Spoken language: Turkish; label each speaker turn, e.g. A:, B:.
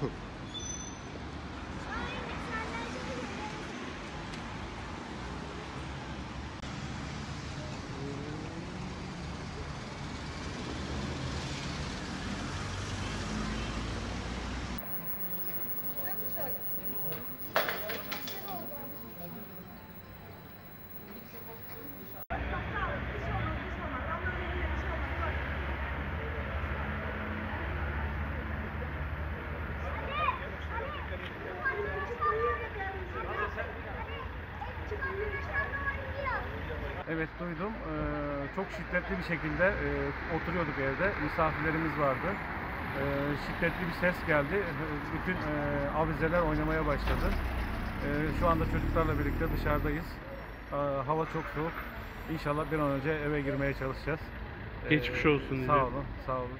A: Hmm. Evet duydum. Ee, çok şiddetli bir şekilde e, oturuyorduk evde. Misafirlerimiz vardı. Ee, şiddetli bir ses geldi. Bütün e, avizeler oynamaya başladı. Ee, şu anda çocuklarla birlikte dışarıdayız. Ee, hava çok soğuk. İnşallah bir an önce eve girmeye çalışacağız. Ee,
B: Geçmiş olsun
A: Sağ
B: diyeceğim.
A: olun, sağ olun.